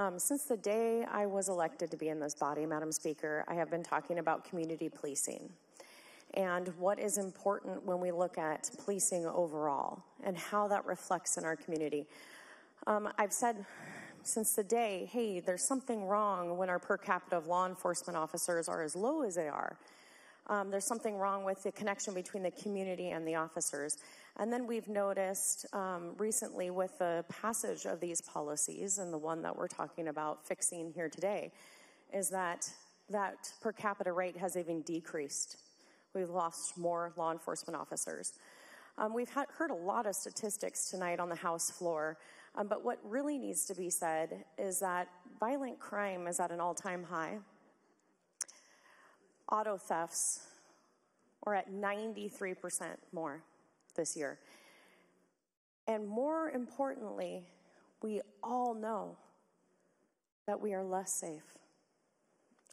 Um, since the day I was elected to be in this body, Madam Speaker, I have been talking about community policing and what is important when we look at policing overall and how that reflects in our community. Um, I've said since the day, hey, there's something wrong when our per capita of law enforcement officers are as low as they are. Um, there's something wrong with the connection between the community and the officers. And then we've noticed um, recently with the passage of these policies and the one that we're talking about fixing here today is that that per capita rate has even decreased. We've lost more law enforcement officers. Um, we've ha- heard a lot of statistics tonight on the House floor, um, but what really needs to be said is that violent crime is at an all time high. Auto thefts are at 93% more this year. And more importantly, we all know that we are less safe.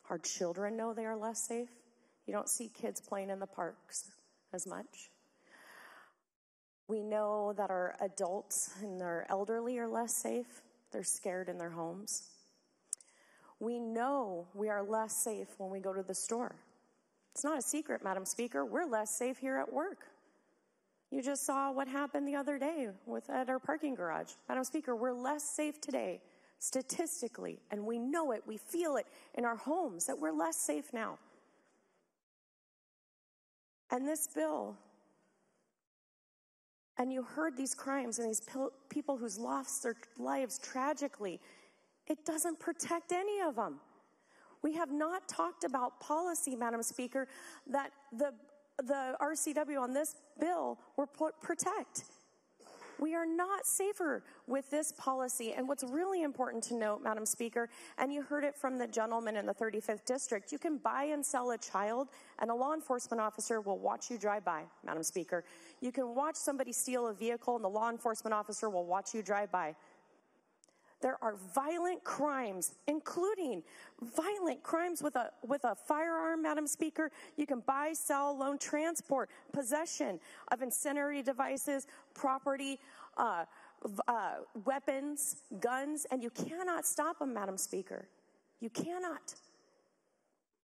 Our children know they are less safe. You don't see kids playing in the parks as much. We know that our adults and our elderly are less safe. They're scared in their homes. We know we are less safe when we go to the store. It's not a secret, Madam Speaker. We're less safe here at work. You just saw what happened the other day with at our parking garage. Madam Speaker, we're less safe today statistically, and we know it, we feel it in our homes that we're less safe now. And this bill, and you heard these crimes and these people who's lost their lives tragically, it doesn't protect any of them. We have not talked about policy, Madam Speaker, that the the RCW on this bill will protect. We are not safer with this policy. And what's really important to note, Madam Speaker, and you heard it from the gentleman in the 35th District, you can buy and sell a child, and a law enforcement officer will watch you drive by, Madam Speaker. You can watch somebody steal a vehicle, and the law enforcement officer will watch you drive by. There are violent crimes, including violent crimes with a, with a firearm, Madam Speaker. You can buy, sell, loan, transport, possession of incendiary devices, property, uh, uh, weapons, guns, and you cannot stop them, Madam Speaker. You cannot.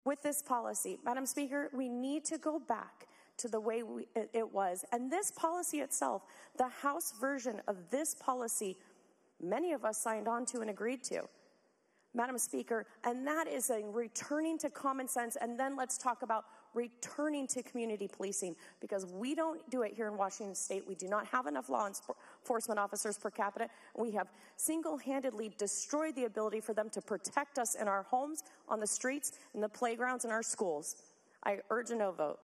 With this policy, Madam Speaker, we need to go back to the way we, it, it was. And this policy itself, the House version of this policy, many of us signed on to and agreed to. Madam Speaker, and that is a returning to common sense. And then let's talk about returning to community policing because we don't do it here in Washington state. We do not have enough law enforcement officers per capita. We have single handedly destroyed the ability for them to protect us in our homes, on the streets, in the playgrounds, in our schools. I urge a no vote.